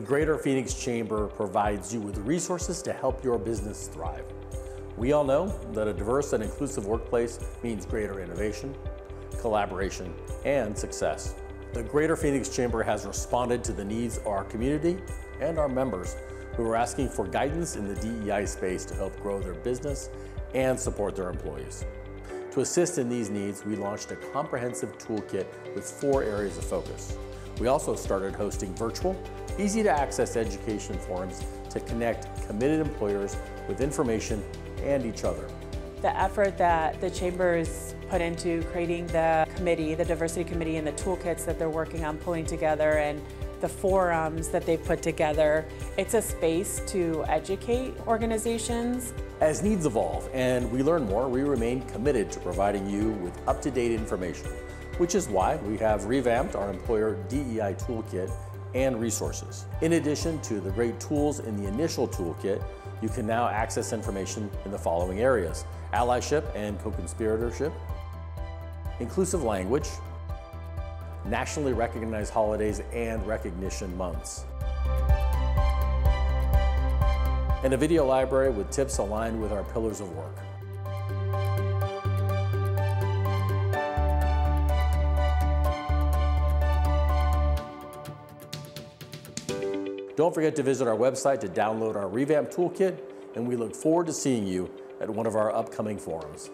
The Greater Phoenix Chamber provides you with resources to help your business thrive. We all know that a diverse and inclusive workplace means greater innovation, collaboration, and success. The Greater Phoenix Chamber has responded to the needs of our community and our members who are asking for guidance in the DEI space to help grow their business and support their employees. To assist in these needs, we launched a comprehensive toolkit with four areas of focus. We also started hosting virtual, easy to access education forums to connect committed employers with information and each other. The effort that the Chambers put into creating the committee, the diversity committee, and the toolkits that they're working on pulling together and the forums that they've put together. It's a space to educate organizations. As needs evolve and we learn more, we remain committed to providing you with up-to-date information, which is why we have revamped our employer DEI toolkit and resources. In addition to the great tools in the initial toolkit, you can now access information in the following areas. Allyship and co-conspiratorship, inclusive language, nationally recognized holidays and recognition months. And a video library with tips aligned with our pillars of work. Don't forget to visit our website to download our revamp toolkit, and we look forward to seeing you at one of our upcoming forums.